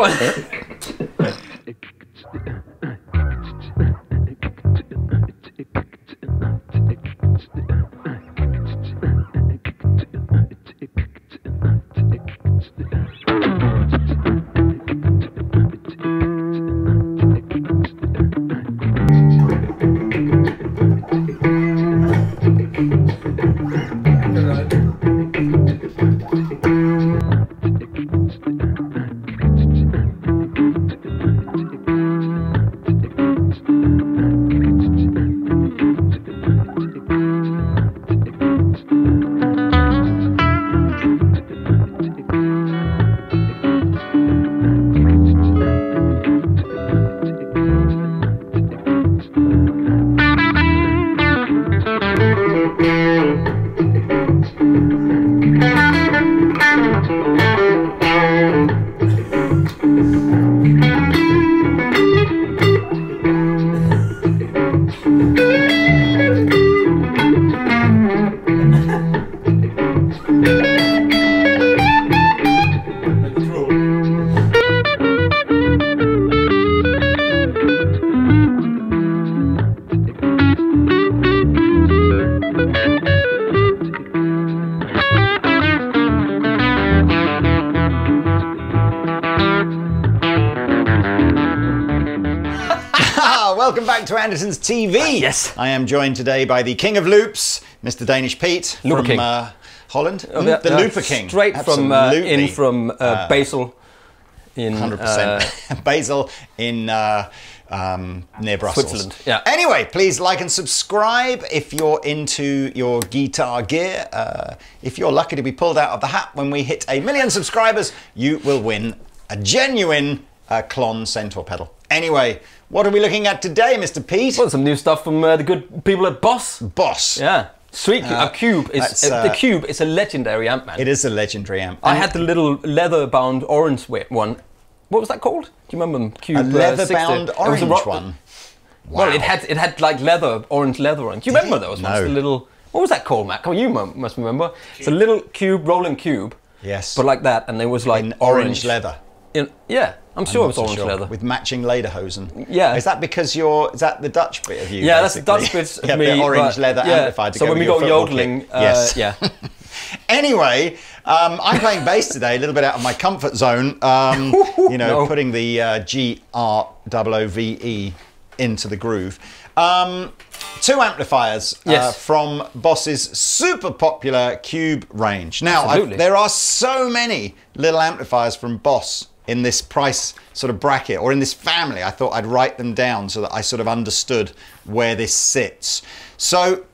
Go back to Anderton's TV. yes. I am joined today by the King of Loops, Mr. Danish Pete Looper from King. Uh, Holland. Oh, yeah, the yeah. Looper King. Straight from uh, in from uh, Basel. In Hundred uh, percent. Basel in uh, um, near Brussels. Switzerland, yeah. Anyway, please like and subscribe if you're into your guitar gear. Uh, if you're lucky to be pulled out of the hat when we hit a million subscribers, you will win a genuine uh, Klon Centaur pedal. Anyway, what are we looking at today, Mr. Pete? well, some new stuff from uh, the good people at Boss. Boss. Yeah, sweet. a cube is uh, the uh, cube is a legendary amp man. It is a legendary amp. I had the little leather-bound orange one. What was that called? Do you remember them? Cube a uh, 60? leather-bound It was a orange rock- one. Well, it had it had like leather, orange leather on. Do you remember it? those No. The little what was that called, Matt? Come on, you mu- must remember. It's a little cube, rolling cube. Yes. But like that, and there was like in orange leather. In, yeah, I'm sure it was Not orange sure. leather. with matching lederhosen. Yeah. Is that because you're? Is that the Dutch bit of you? yeah, that's the? Dutch bit of you have me. the orange but- leather yeah, amplifier to So go when we with go your yodeling, uh, yes. yeah. Anyway, um, I'm playing bass today, a little bit out of my comfort zone. Um, you know, No. putting the uh, G R O O V E into the groove. Um, two amplifiers uh, from Boss's super popular Cube range. Now, I, there are so many little amplifiers from Boss in this price sort of bracket or in this family. I thought I'd write them down so that I sort of understood where this sits. So,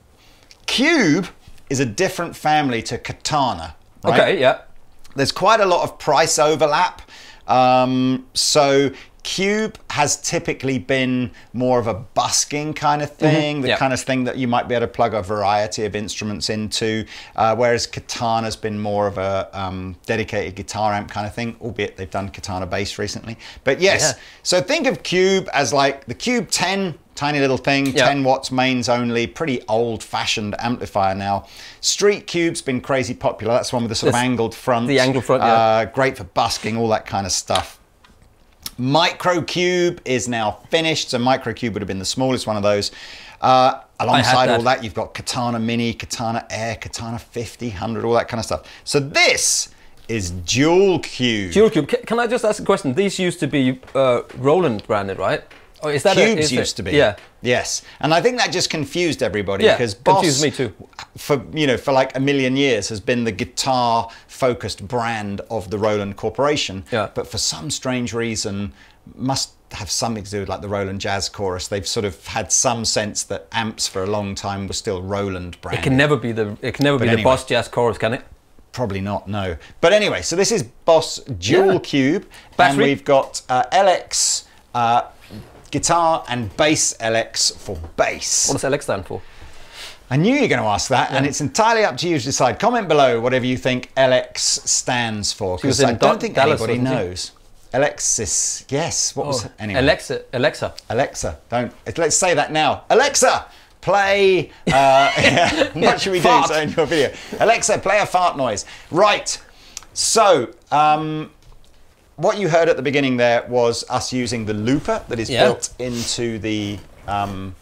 Cube is a different family to Katana. Right? Okay, yeah. there's quite a lot of price overlap. Um, so Cube has typically been more of a busking kind of thing, the yeah. kind of thing that you might be able to plug a variety of instruments into, uh, whereas Katana's been more of a um, dedicated guitar amp kind of thing, albeit they've done Katana bass recently. But yes, Yeah. so think of Cube as like the Cube 10, tiny little thing, Yeah. 10 watts mains only, pretty old fashioned amplifier now. Street Cube's been crazy popular. That's one with the sort of angled front. the angled front, yeah. Uh, great for busking, all that kind of stuff. Microcube is now finished, so Microcube would have been the smallest one of those. Uh, alongside all that. that, you've got Katana Mini, Katana Air, Katana 50, 100, all that kind of stuff. So this is Dual Cube. Dual cube. Ca- Can I just ask a question? These used to be uh, Roland branded, right? Or is that a- Cubes is it- used to be. Yeah. Yes. And I think that just confused everybody Yeah, because Boss confused me too. for you know, for like a million years has been the guitar focused brand of the Roland Corporation. Yeah. But for some strange reason must have something to do with like the Roland Jazz Chorus. They've sort of had some sense that amps for a long time were still Roland brand. It can never be the it can never be anyway. the Boss Jazz chorus, can it? Probably not, no. But anyway, so this is Boss Dual Yeah. Cube, and we've got uh, LX uh, guitar and bass LX for bass. What does LX stand for? I knew you were going to ask that, and it's entirely up to you to decide. Comment below whatever you think LX stands for, because I don't think Dallas, anybody knows. Alexis, yes. What was it? Anyway, Alexa, Alexa. Alexa, don't. Let's say that now. Alexa, play. Uh, what should we do Fart. so in your video? Alexa, play a fart noise. Right. So, um, what you heard at the beginning there was us using the looper that is Yeah. built into the um,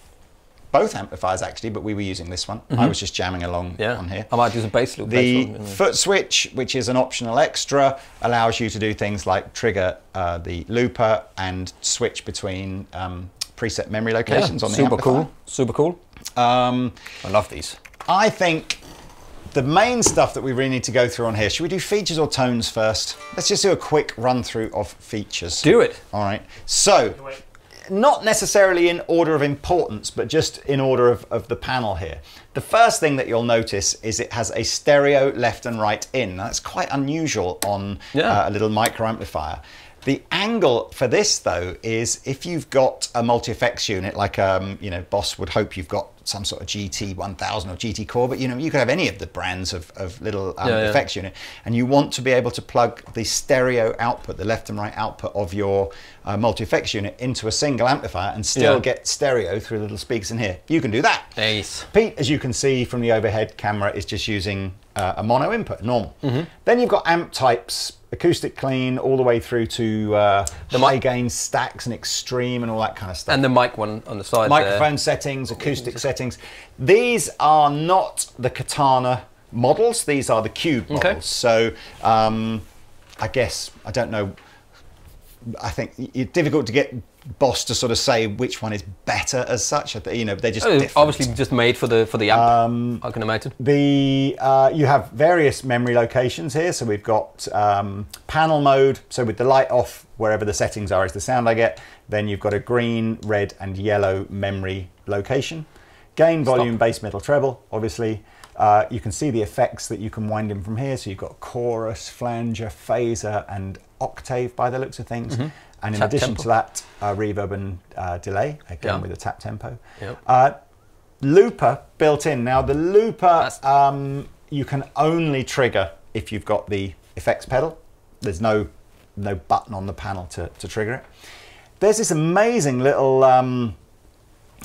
both amplifiers actually, but we were using this one. I was just jamming along Mm-hmm. Yeah. on here. I might do some bass loop. The foot switch, which is an optional extra, allows you to do things like trigger uh, the looper and switch between um, preset memory yeah. locations on the super amplifier. cool. Super cool. Um, I love these. I think the main stuff that we really need to go through on here, should we do features or tones first? Let's just do a quick run through of features. Do it. All right. So, not necessarily in order of importance, but just in order of, of the panel here. The first thing that you'll notice is it has a stereo left and right in. Now, That's quite unusual on Yeah. uh, a little micro amplifier. The angle for this though is if you've got a multi-effects unit like um, you know Boss would hope you've got some sort of GT 1000 or GT Core, but you know you could have any of the brands of, of little um, Yeah, yeah. effects unit, and you want to be able to plug the stereo output, the left and right output of your uh, multi-effects unit into a single amplifier and still Yeah. get stereo through little speakers in here. You can do that. Nice. Pete, as you can see from the overhead camera, is just using uh, a mono input, normal. Mm-hmm. Then you've got amp types, acoustic clean, all the way through to uh, The high mic- gain stacks and extreme and all that kind of stuff. And the mic one on the side. Microphone settings, acoustic settings. These are not the Katana models. These are the Cube Okay. models. So um, I guess I don't know. I think it's difficult to get Boss to sort of say which one is better as such. You know, they're just Oh, obviously, just made for the for the amp. Um, I can imagine. The uh, you have various memory locations here. So we've got um, panel mode. So with the light off, wherever the settings are, is the sound I get. Then you've got a green, red, and yellow memory location. Gain, volume, bass, middle, treble. Obviously, uh, you can see the effects that you can wind in from here. So you've got chorus, flanger, phaser, and octave by the looks of things. And in Tap addition tempo. to that, uh, reverb and uh, delay again Yeah. with a tap tempo. Yep. Uh, looper built in. Now the looper um, you can only trigger if you've got the effects pedal. There's no no button on the panel to, to trigger it. There's this amazing little um,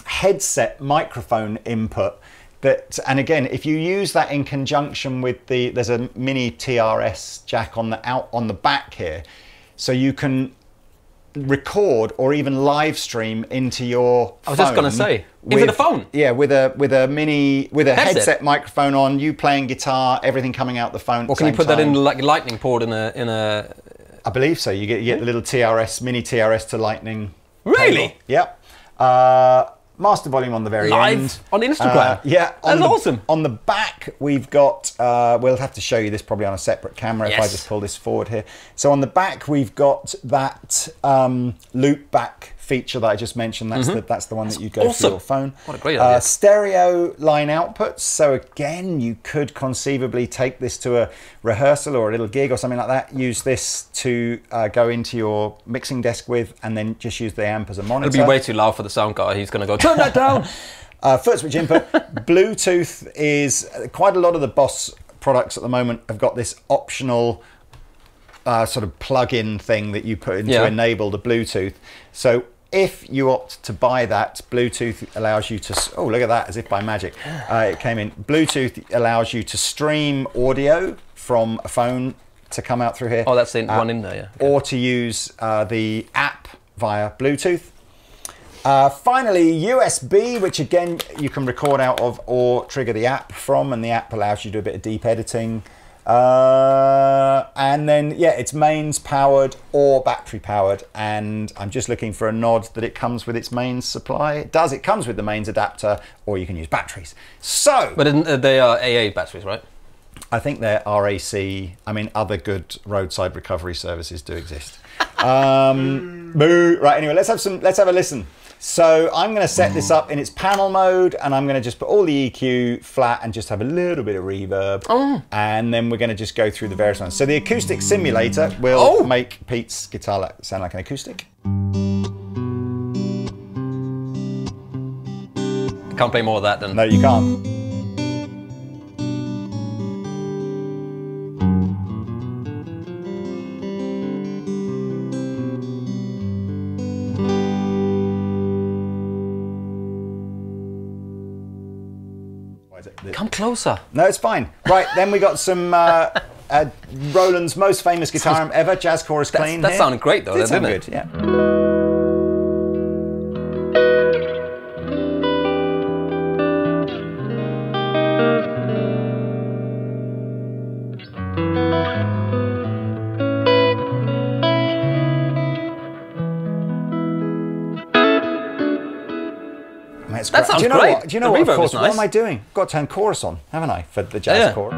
headset microphone input that and again if you use that in conjunction with the there's a mini TRS jack on the out on the back here so you can record or even live stream into your I was just gonna phone say, into the with- phone? yeah with a with a mini with a Headset? headset, microphone on you playing guitar everything coming out the phone Or can you put that in time. like lightning port in a in a? I believe so. You get you get the little TRS, mini TRS to Lightning. Really? cable. Yep. Uh, master volume on the very Live end. on Instagram? Uh, yeah, That's the, awesome. On the back, we've got. Uh, we'll have to show you this probably on a separate camera if I just pull this forward here. So on the back, we've got that um, loop back feature that I just mentioned. That's the that's the one that you go Mm-hmm. awesome. for your phone. What a great Uh, idea. stereo line outputs. So again, you could conceivably take this to a rehearsal or a little gig or something like that. Use this to uh, go into your mixing desk with, and then just use the amp as a monitor. It'll be way too loud for the sound guy. He's gonna go turn that down. Uh, foot switch input. Bluetooth is quite a lot of the Boss products at the moment have got this optional uh, sort of plug-in thing that you put in Yeah. to enable the Bluetooth. So if you opt to buy that, Bluetooth allows you to. Oh, look at that! As if by magic, uh, it came in. Bluetooth allows you to stream audio from a phone to come out through here. Oh, that's in Uh, one in there. Yeah. or to use uh, the app via Bluetooth. Uh, finally, USB, which again you can record out of or trigger the app from, and the app allows you to do a bit of deep editing. Uh, and then, yeah, it's mains powered or battery powered. And I'm just looking for a nod that it comes with its mains supply. It does, it comes with the mains adapter, or you can use batteries. So, But uh, they are AA batteries, right? I think they're RAC. I mean, other good roadside recovery services do exist. Um, boo. Right. Anyway, let's have some. Let's have a listen. So I'm going to set this up in its panel mode, and I'm going to just put all the EQ flat and just have a little bit of reverb, oh. and then we're going to just go through the various ones. So the acoustic simulator will Oh. make Pete's guitar sound like an acoustic. Can't play more of that then. No, you can't. Why is it- Come closer. No, it's fine. Right, then we got some uh, uh, Roland's most famous guitar ever, Jazz Chorus Clean. that sounded great though, Did didn't it? good, yeah. It's That great. sounds Do you know great. what? Do you know The what? Of course, is what am I doing? Got to turn chorus on, haven't I, for the jazz Yeah. chorus?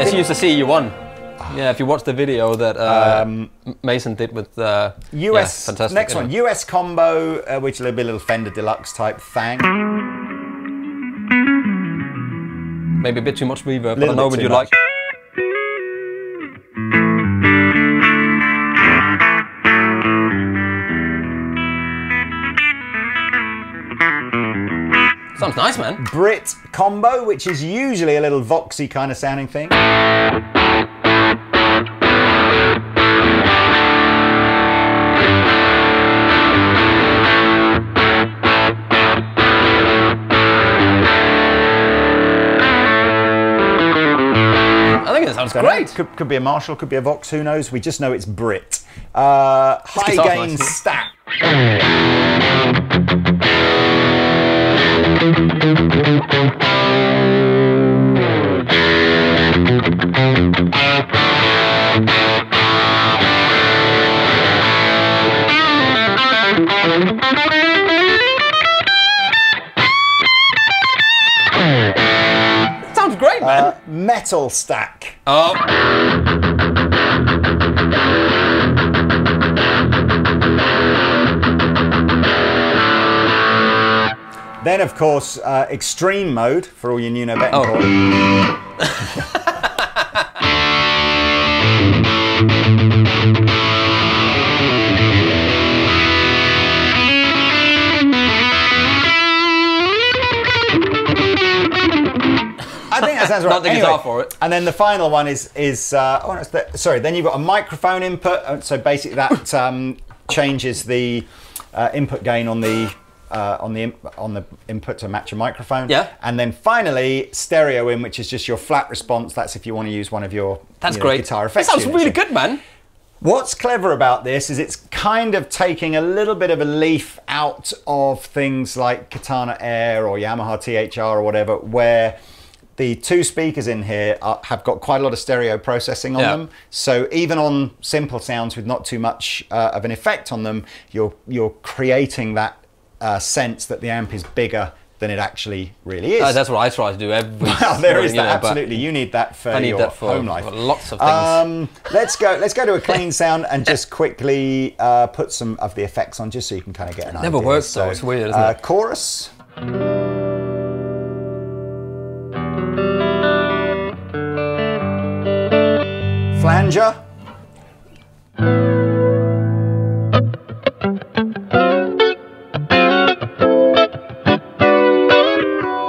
It's used to see you won. Yeah, if you watch the video that uh, Um, Mason did with uh, US. yeah, fantastic. Next anyway. one, US combo, uh, which will be a little Fender Deluxe type thing. Maybe a bit too much reverb, but I Little know what you much. like. Sounds nice, man. Brit combo, which is usually a little voxy kind of sounding thing. Sounds Don't know. great. Could, could be a Marshall, could be a Vox, who knows? We just know it's Brit. Uh, high guitar's gain nice. stack. Uh, metal stack. oh, Then, of course, uh, extreme mode for all you new Oh. Bettencourt. I sounds right. Not the guitar for it. And then the final one is is uh, oh, no, the, sorry. Then you've got a microphone input. uh, So basically, that um, changes the uh, input gain on the uh, on the on the input to match a microphone. Yeah. And then finally, stereo in, which is just your flat response. That's if you want to use one of your that's you know, great. guitar effects. That sounds really good, man. What's clever about this is it's kind of taking a little bit of a leaf out of things like Katana Air or Yamaha THR or whatever, where the two speakers in here are, have got quite a lot of stereo processing on Yeah. them. So even on simple sounds with not too much uh, of an effect on them, you're you're creating that uh, sense that the amp is bigger than it actually really is. Uh, that's what I try to do every. Well, there is you know, that. Absolutely, you need that for I need your that for home life. lots of things. Um, let's go. Let's go to a clean sound and just quickly uh, put some of the effects on, just so you can kind of get an idea. never works, though. It's weird, isn't uh, it? Chorus.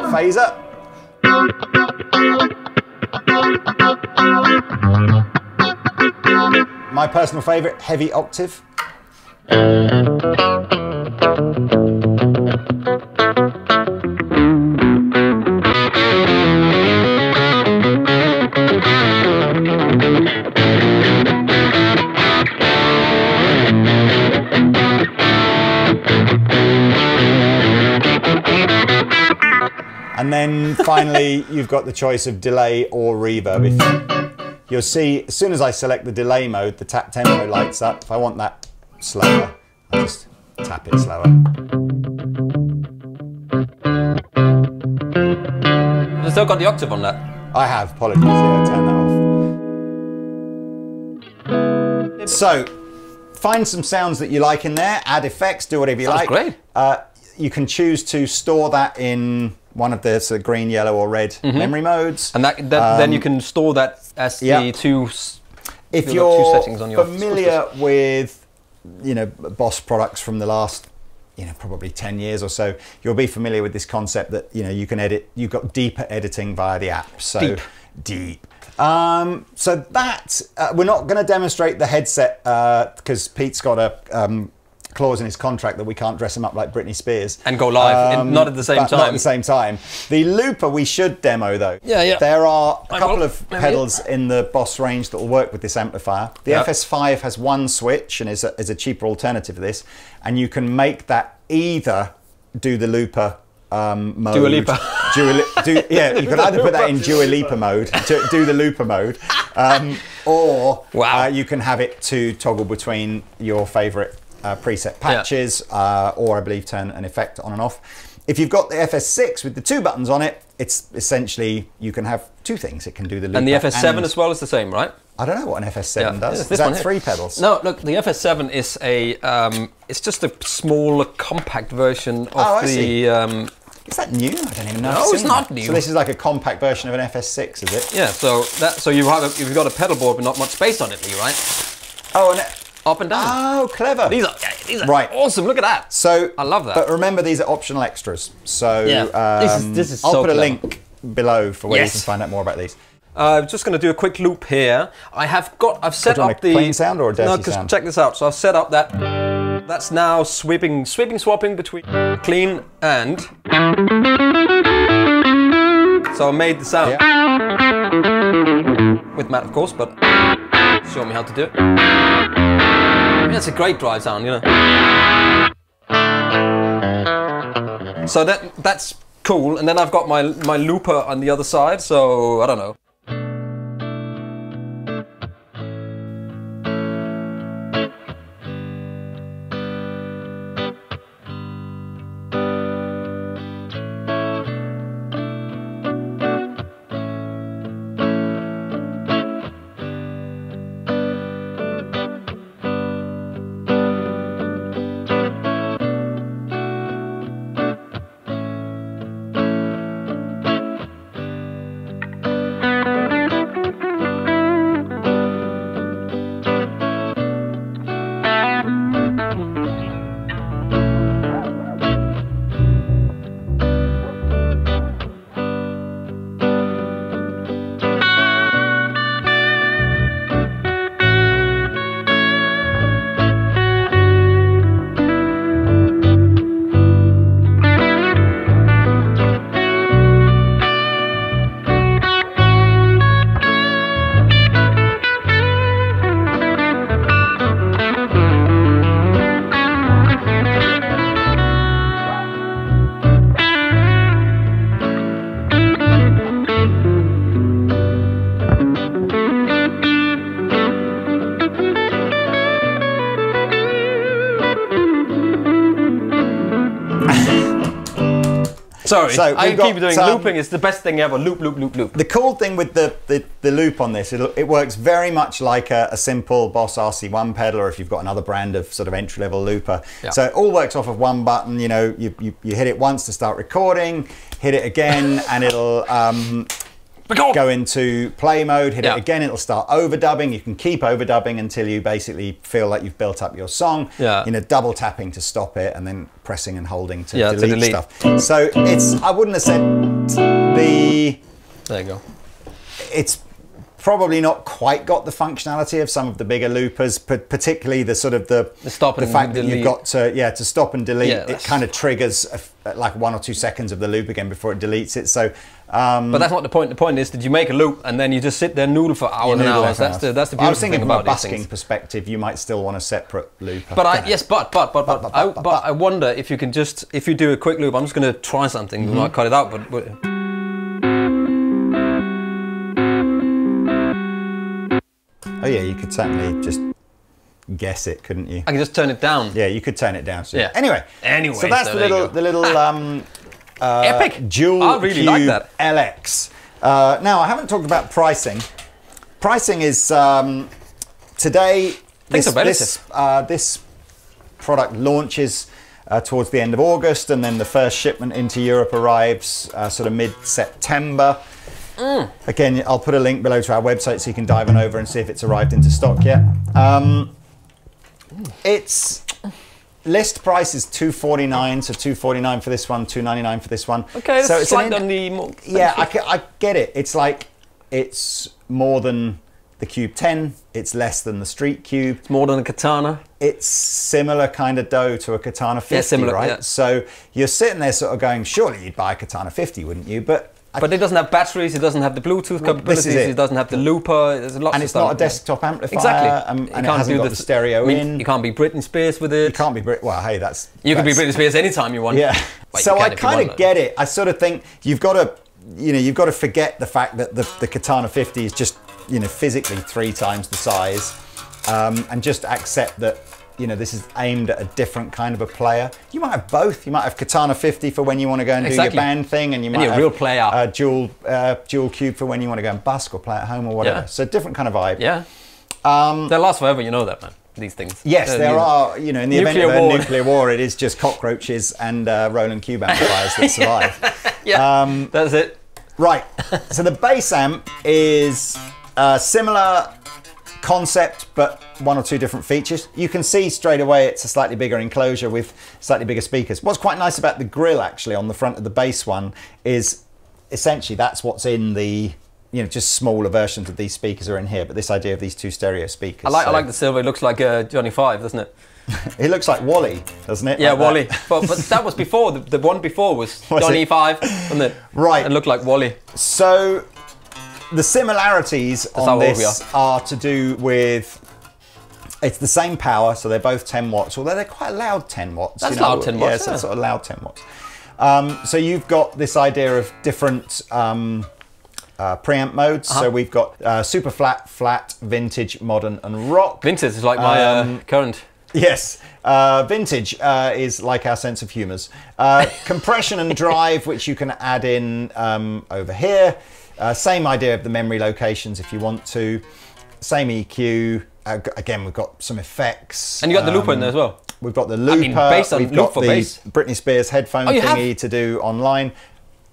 Phaser. My personal favourite, heavy octave. And then finally, you've got the choice of delay or reverb. If you'll see, as soon as I select the delay mode, the tap tempo lights up. If I want that slower, I'll just tap it slower. I've still got the octave on that. I have, apologies, yeah, turn that off. So, find some sounds that you like in there, add effects, do whatever you Sounds like. great. Uh, you can choose to store that in one of the sort of green, yellow, or red memory modes. And that, that then you Um, can store that as yeah. the two. if you've got two you're settings on your familiar with you know boss products from the last you know probably 10 years or so you'll be familiar with this concept that you know you can edit you've got deeper editing via the app so Deep. deep um, so that uh, we're not going to demonstrate the headset because Pete's got a um, clause in his contract that we can't dress him up like Britney Spears And go live, in- not at the same but Not at the same time. The looper we should demo though. Yeah, yeah. There are a I couple will. of pedals in the Boss range that will work with this amplifier. The Yeah. FS5 has one switch and is a, is a cheaper alternative to this, and you can make that either do the looper um, mode. Dua Lipa. Dua do, yeah, you can either put that in Dua Lipa mode, to do the looper mode, um, or Wow. uh, you can have it to toggle between your favorite uh, preset patches, uh, or I believe turn an effect on and off. If you've got the FS6 with the two buttons on it, it's essentially you can have two things. It can do the looper And the FS7 as well is the same, right? I don't know what an FS7 Yeah. does. Yeah, Is that here. three pedals? No, look, the FS7 is a, um, it's just a smaller, compact version of Oh, I the. see. Um, Is that new? I don't even know. No, it's not that. new. So this is like a compact version of an FS6, is it? yeah, so that so you have a, you've got a pedal board but not much space on it, Lee, right? Oh, and Up and down. oh, clever. these are these are Right. awesome. Look at that. So I love that. But remember, these are optional extras. So Yeah. um, This is- this is I'll so put a link below for where Yes. you can find out more about these. Uh, I'm just going to do a quick loop here. I have got, I've set do you want up the clean sound or a dirty no, sound? check this out. So I've set up that. That's now sweeping, sweeping, swapping between clean and. So I made the sound with Matt, of course, but show me how to do it. Mean, that's a great drive sound, you know. So that that's cool, and then I've got my my looper on the other side. So I don't know. Sorry, So I keep doing um, looping. It's the best thing ever. Loop, loop, loop, loop. The cool thing with the, the, the loop on this, it, it works very much like a, a simple Boss RC1 pedal, or if you've got another brand of sort of entry level looper. Yeah. So it all works off of one button. You know, you, you, you hit it once to start recording, hit it again, and it'll um. Go into play mode, hit Yeah. it again, it'll start overdubbing. You can keep overdubbing until you basically feel like you've built up your song. Yeah. You know, double tapping to stop it and then pressing and holding to, Yeah, to delete, delete. stuff. So it's, I wouldn't have said the, There you go. it's probably not quite got the functionality of some of the bigger loopers, but particularly the sort of the, The stop the and fact that you've got to yeah to stop and delete. Yeah, it kind of triggers a f like one or two seconds of the loop again before it deletes it. So um, But that's not the point. The point is that you make a loop and then you just sit there noodle for hours and hours. That's the that's the I was thinking thing from a about busking perspective, you might still want a separate looper. But I yes, but but but but but, I, but, but, but. I wonder if you can just if you do a quick loop. I'm just going to try something. Mm-hmm. We might cut it out, but, but oh yeah, you could certainly just guess it, couldn't you? I can just turn it down. Yeah, you could turn it down. So Yeah. Anyway. Anyway, So that's so the there you little the little um, uh, Epic. dual I really like that. LX. Uh, now I haven't talked about pricing. Pricing is um, today. Things This, this, uh, this product launches uh, towards the end of August, and then the first shipment into Europe arrives uh, sort of mid-September. Mm. Again, I'll put a link below to our website so you can dive on over and see if it's arrived into stock yet. Um, it's list price is two forty nine, so two forty nine for this one, two ninety nine for this one. Okay, so so it's it's slightly in- on the more. yeah, I, I get it. It's like it's more than the Cube 10. It's less than the Street Cube. It's more than a katana. It's similar kind of dough to a Katana 50, similar, right? yeah. So you're sitting there sort of going, surely you'd buy a Katana 50, wouldn't you? But I But it doesn't have batteries. It doesn't have the Bluetooth capabilities. it. It. doesn't have the looper. There's lots and of it's not a desktop amplifier, Exactly. um, You and it hasn't got the, stereo I mean, in. You can't be Britney Spears with it. You can't be Brit. Well, hey, that's You can be that's- Britney Spears anytime you want. Yeah. Well, so I kind of get it. I sort of think you've got to, you know, you've got to forget the fact that the, the Katana 50 is just, you know, physically three times the size, um, and just accept that. You know, this is aimed at a different kind of a player. You might have both. You might have Katana 50 for when you want to go and do your band thing, and you might you're a real player. a dual uh, dual cube for when you want to go and busk or play at home or whatever. Yeah. So different kind of vibe. Yeah. Um, they last forever. You know that, man. These things. Yes, Uh, there you- are. You know, in the event of a war. nuclear war, it is just cockroaches and uh, Roland cube amplifiers that survive. Yeah. Um, that's it. Right. So the bass amp is a similar concept, but one or two different features. You can see straight away it's a slightly bigger enclosure with slightly bigger speakers. What's quite nice about the grill actually on the front of the bass one is essentially that's what's in the you know just smaller versions of these speakers are in here but this idea of these two stereo speakers I like. I like the silver. It looks like uh, Johnny Five, doesn't it? it looks like WALL-E doesn't it Yeah, Like. WALL-E. But but that was before. The, the one before was, Was Johnny it? Five, wasn't it? Right. It looked like WALL-E. So the similarities on this are to do with it's the same power, so they're both 10 watts, although they're quite loud 10 watts. That's loud 10 watts, Yeah, so sort of loud 10 watts. Um, so you've got this idea of different um, uh, preamp modes. Uh-huh. So we've got uh, super flat, flat, vintage, modern, and rock. Vintage is like my uh, Um, current. Yes, uh, vintage uh, is like our sense of humours. Uh, compression and drive, which you can add in um, over here. Uh, same idea of the memory locations if you want to. Same EQ. Uh, again, we've got some effects. And you got the looper in Um, there as well. We've got the looper. I mean, based on we've got the bass. Britney Spears headphone Oh, you have? thingy to do online.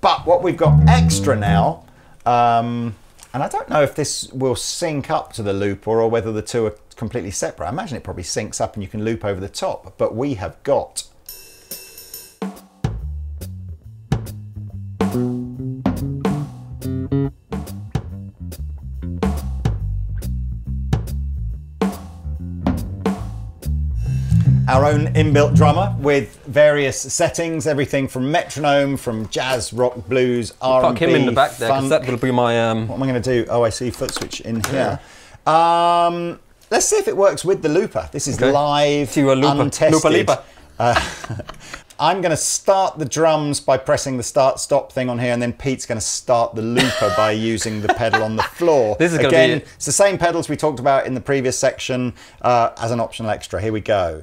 But what we've got extra now, um, and I don't know if this will sync up to the looper or whether the two are completely separate. I imagine it probably syncs up and you can loop over the top. But we have got our own inbuilt drummer with various settings, everything from metronome, from jazz, rock, blues, R&B, Park him in the back there because that will be my. Um, What am I going to do? Oh, I see foot switch in here. Um, let's see if it works with the looper. This is Okay. live, See your looper- untested. looper. Uh, I'm going to start the drums by pressing the start stop thing on here, and then Pete's going to start the looper by using the pedal on the floor. This is gonna be Again, it. it's the same pedals we talked about in the previous section uh, as an optional extra. Here we go.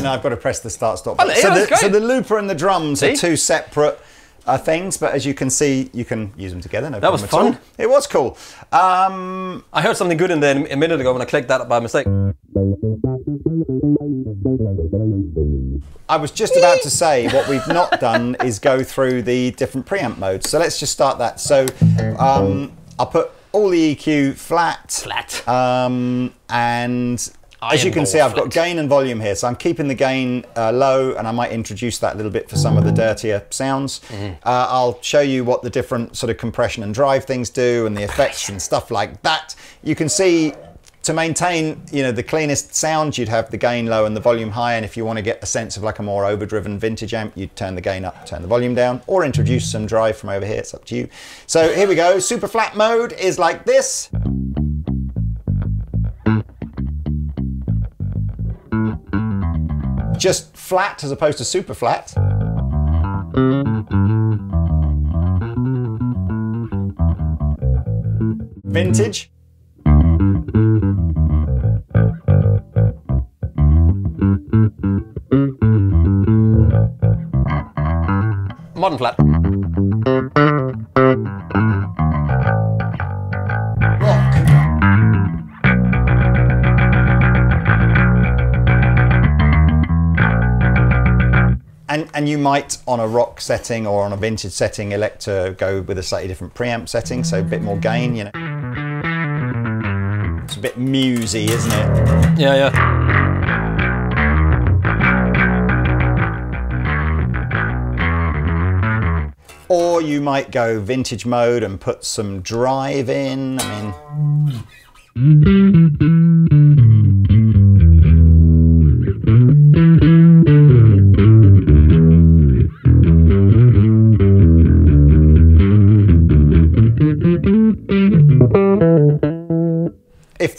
And I've got to press the start stop. Oh, button. yeah, so, the, so the looper and the drums are two separate uh, things, but as you can see, you can use them together. No That was problem at fun. all. It was cool. Um, I heard something good in there a minute ago when I clicked that by mistake. I was just about to say what we've not done is go through the different preamp modes. So let's just start that. So um, I'll put all the EQ flat. Flat. Um, and as you can see, I've got gain and volume here. So I'm keeping the gain uh, low and I might introduce that a little bit for some of the dirtier sounds. Mm-hmm. Uh, I'll show you what the different sort of compression and drive things do and the effects and stuff like that. You can see to maintain, you know, the cleanest sound, you'd have the gain low and the volume high. And if you want to get a sense of like a more overdriven vintage amp, you'd turn the gain up, turn the volume down, or introduce some drive from over here. It's up to you. So here we go. Super flat mode is like this. Just flat as opposed to super flat. Vintage. Modern flat. You might, on a rock setting or on a vintage setting, elect to go with a slightly different preamp setting, so a bit more gain, you know. It's a bit musy, isn't it? Yeah, yeah. Or you might go vintage mode and put some drive in. I mean,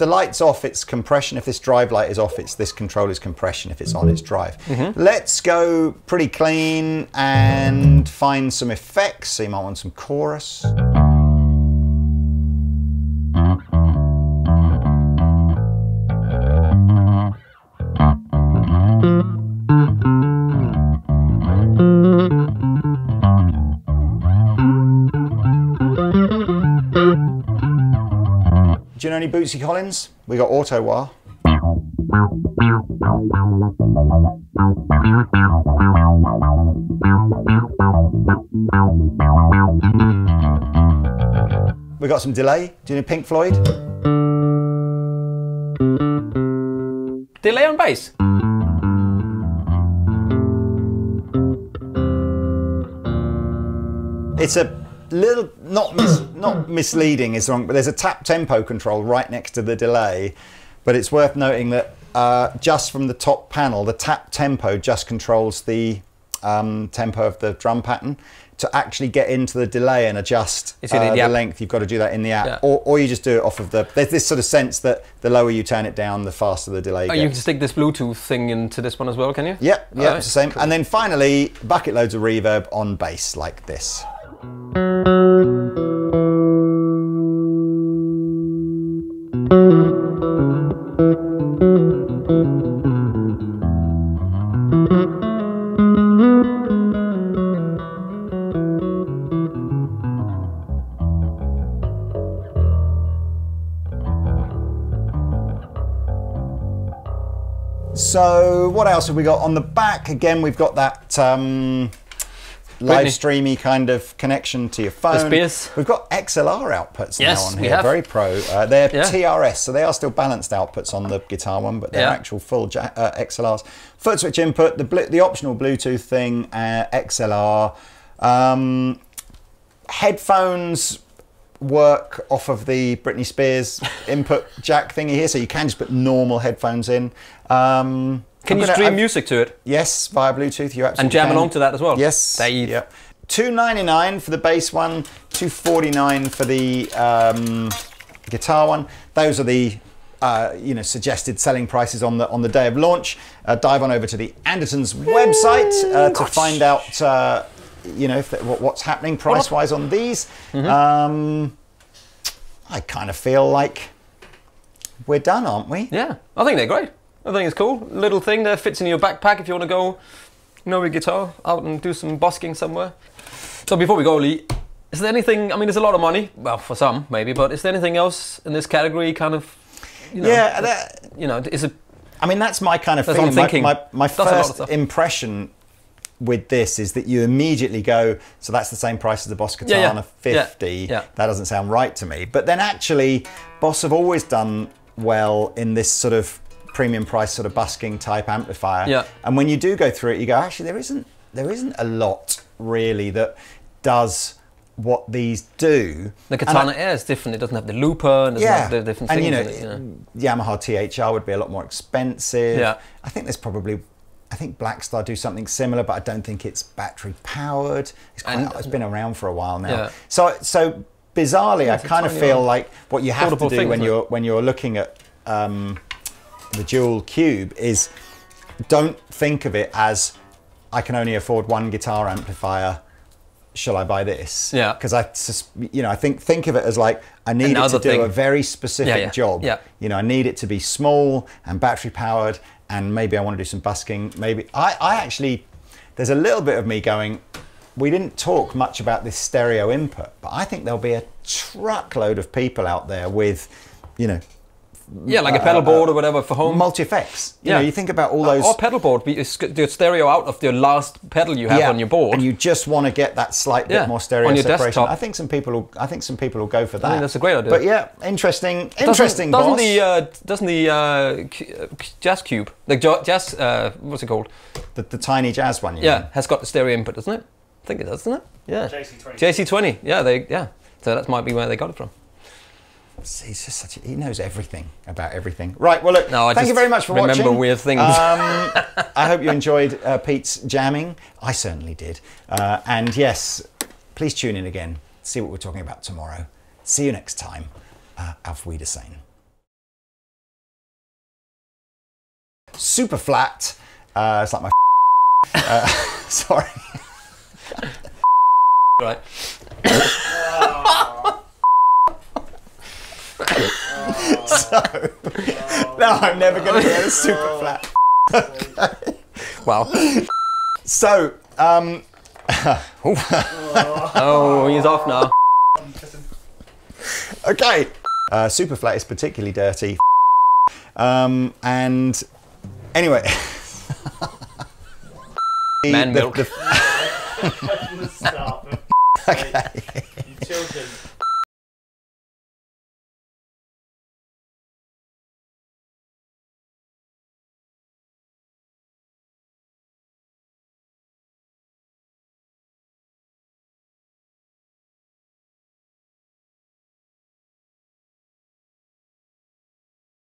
the light's off, it's compression. If this drive light is off, it's this controller's compression. If it's on, mm-hmm. it's drive. Mm-hmm. Let's go pretty clean and find some effects. So you might want some chorus. Bootsy Collins? We got Auto Wah. We got some delay. Do you know Pink Floyd? Delay on bass. It's a little not mis, not misleading is wrong, but there's a tap tempo control right next to the delay. But it's worth noting that uh, just from the top panel, the tap tempo just controls the um, tempo of the drum pattern. To actually get into the delay and adjust It's uh, the the length, you've got to do that in the app, Yeah. or, or you just do it off of the. There's this sort of sense that the lower you turn it down, the faster the delay Oh, gets. you can stick this Bluetooth thing into this one as well, can you? Yep, yep, Alright, it's the same. And then finally, bucket loads of reverb on bass like this. So what else have we got on the back? Again, we've got that um, live streamy kind of connection to your phone. Spears. We've got XLR outputs Yes, now on here. Very pro. Uh, they're Yeah. TRS, so they are still balanced outputs on the guitar one, but they're Yeah. actual full ja- uh, XLRs. Foot switch input, the the optional Bluetooth thing, uh, XLR. Um, headphones work off of the Britney Spears input jack thingy here, so you can just put normal headphones in. Um, Can I'm you stream music to it Yes, via Bluetooth. You absolutely and jam can. along to that as well? Yes. Yep. Two ninety nine for the bass one. Two forty nine for the um, guitar one. Those are the uh, you know suggested selling prices on the on the day of launch. Uh, dive on over to the Andertons website uh, to find out uh, you know if, what, what's happening price wise on these. Mm-hmm. Um, I kind of feel like we're done, aren't we? Yeah, I think they're great. I think it's cool. Little thing that fits in your backpack if you want to go, you know, with guitar out and do some busking somewhere. So before we go, Lee, is there anything? I mean, there's a lot of money. Well, for some maybe, but is there anything else in this category? Kind of, you know, Yeah, that, you know, is it? I mean, that's my kind of That's what feeling. Thinking. My, my, my Does a lot of first impression with this is that you immediately go, so that's the same price as the Boss Yeah, yeah. Katana 50. Yeah, yeah. That doesn't sound right to me. But then actually, Boss have always done well in this sort of premium price sort of busking type amplifier. Yeah. And when you do go through it, you go, actually, there isn't there isn't a lot really that does what these do. The I- Katana Air is different. It doesn't have the looper and yeah, the different and things you know, it, you know. Yamaha THR would be a lot more expensive. Yeah. I think there's probably, I think Blackstar do something similar, but I don't think it's battery powered. It's, quite, And- it's been around for a while now. Yeah. So, so bizarrely, I kind of feel one. like what you have to do when you're when you're looking at um, the dual cube is don't think of it as I can only afford one guitar amplifier. Shall I buy this? Yeah. Because I, you know, I think think of it as like I need it to do thing. a very specific Yeah, yeah. job. Yeah. You know, I need it to be small and battery powered, and maybe I want to do some busking. Maybe I, I actually, there's a little bit of me going. We didn't talk much about this stereo input, but I think there'll be a truckload of people out there with, you know, Yeah, like a pedal board or whatever for home. multi effects. You Yeah. know, you think about all those. or pedal board, but you the stereo out of the last pedal you have on your board. and you just want to get that slight bit Yeah, more stereo on your separation. desktop. I think some people, will, I think some people will go for that. think that's a great idea. But yeah, interesting, Doesn't- interesting. Doesn't, boss. the uh, doesn't the uh, uh, Jazz Cube, the Jazz, uh, what's it called? the, the tiny jazz one. You Yeah, mean? has got the stereo input, doesn't it? I think it does, doesn't it? Yeah. JC20. JC20. Yeah, they yeah. So that might be where they got it from. He's just such. A, he knows everything about everything. Right. Well, look. No, I thank you very much for remember watching. weird things. Um, I hope you enjoyed uh, Pete's jamming. I certainly did. Uh, and yes, please tune in again. See what we're talking about tomorrow. See you next time. Uh, auf Wiedersehen. Super flat. Uh, it's like my. uh, sorry. Right. No, I'm never going to get a super flat. Wow. So, um, Oh, he's off now. okay. Uh, Superflat is particularly dirty. Um, and anyway. Man the- milk. the- Stop. okay. You children.